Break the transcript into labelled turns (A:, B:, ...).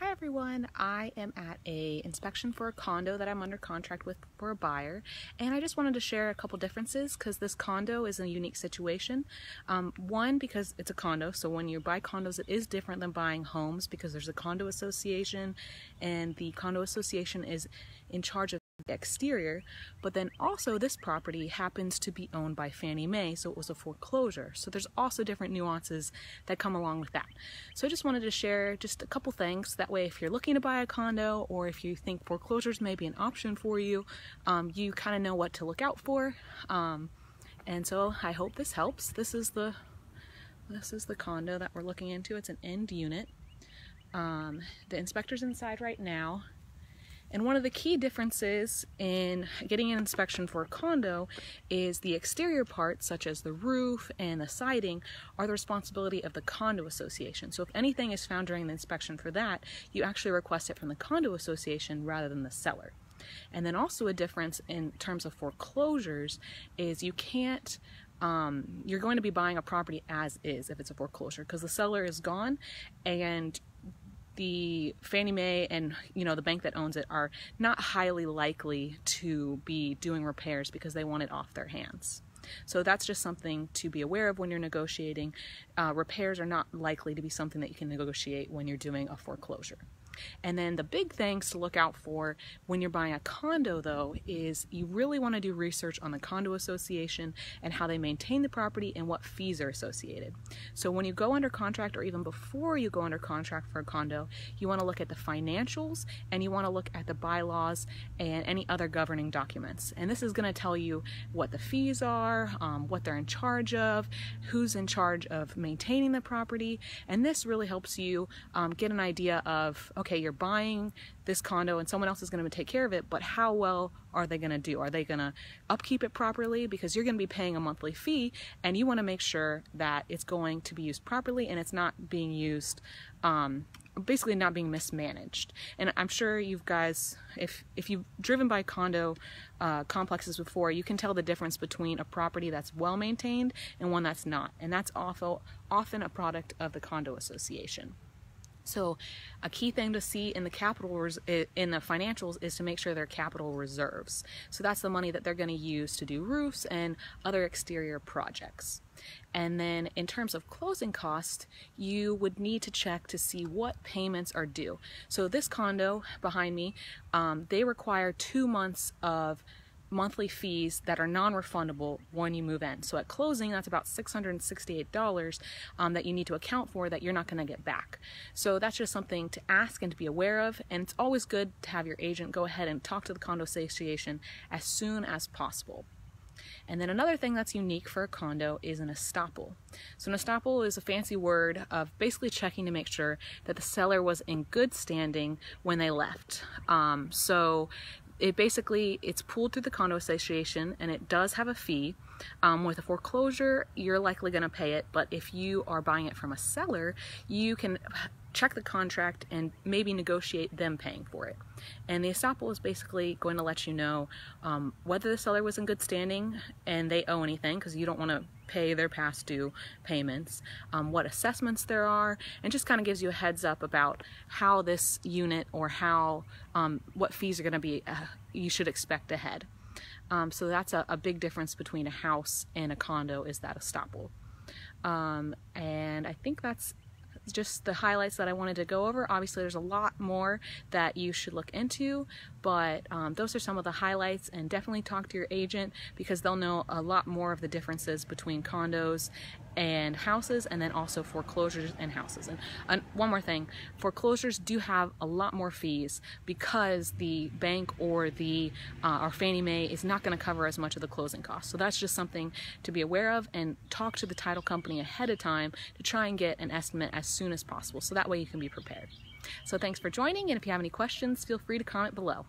A: Hi everyone, I am at a inspection for a condo that I'm under contract with for a buyer and I just wanted to share a couple differences because this condo is a unique situation. Um, one, because it's a condo, so when you buy condos it is different than buying homes because there's a condo association and the condo association is in charge of exterior, but then also this property happens to be owned by Fannie Mae, so it was a foreclosure. So there's also different nuances that come along with that. So I just wanted to share just a couple things. That way, if you're looking to buy a condo or if you think foreclosures may be an option for you, um, you kind of know what to look out for. Um, and so I hope this helps. This is the this is the condo that we're looking into. It's an end unit. Um, the inspector's inside right now. And one of the key differences in getting an inspection for a condo is the exterior parts, such as the roof and the siding, are the responsibility of the condo association. So if anything is found during the inspection for that, you actually request it from the condo association rather than the seller. And then also a difference in terms of foreclosures is you can't um, you're going to be buying a property as is if it's a foreclosure because the seller is gone and the Fannie Mae and you know the bank that owns it are not highly likely to be doing repairs because they want it off their hands. So that's just something to be aware of when you're negotiating. Uh, repairs are not likely to be something that you can negotiate when you're doing a foreclosure. And then the big things to look out for when you're buying a condo though is you really want to do research on the condo association and how they maintain the property and what fees are associated. So when you go under contract or even before you go under contract for a condo, you want to look at the financials and you want to look at the bylaws and any other governing documents. And this is going to tell you what the fees are, um, what they're in charge of, who's in charge of maintaining the property, and this really helps you um, get an idea of, okay, okay, you're buying this condo and someone else is going to take care of it, but how well are they going to do? Are they going to upkeep it properly? Because you're going to be paying a monthly fee and you want to make sure that it's going to be used properly and it's not being used um, basically not being mismanaged. And I'm sure you guys, if if you've driven by condo uh, complexes before, you can tell the difference between a property that's well maintained and one that's not. And that's also often a product of the condo association. So a key thing to see in the capital in the financials is to make sure they're capital reserves. So that's the money that they're going to use to do roofs and other exterior projects. And then in terms of closing costs, you would need to check to see what payments are due. So this condo behind me, um, they require two months of monthly fees that are non-refundable when you move in. So at closing, that's about $668 um, that you need to account for that you're not going to get back. So that's just something to ask and to be aware of. And it's always good to have your agent go ahead and talk to the condo association as soon as possible. And then another thing that's unique for a condo is an estoppel. So an estoppel is a fancy word of basically checking to make sure that the seller was in good standing when they left. Um, so it basically it's pooled through the condo association and it does have a fee. Um, with a foreclosure you're likely going to pay it but if you are buying it from a seller you can check the contract and maybe negotiate them paying for it and the estoppel is basically going to let you know um, whether the seller was in good standing and they owe anything because you don't want to pay their past due payments, um, what assessments there are, and just kind of gives you a heads up about how this unit or how um, what fees are going to be uh, you should expect ahead. Um, so that's a, a, big difference between a house and a condo is that estoppel. Um, and I think that's just the highlights that I wanted to go over. Obviously, there's a lot more that you should look into, but um, those are some of the highlights and definitely talk to your agent because they'll know a lot more of the differences between condos and houses and then also foreclosures and houses. And, and one more thing, foreclosures do have a lot more fees because the bank or the uh, or Fannie Mae is not going to cover as much of the closing costs. So that's just something to be aware of and talk to the title company ahead of time to try and get an estimate as soon as possible. So that way you can be prepared. So thanks for joining and if you have any questions, feel free to comment below.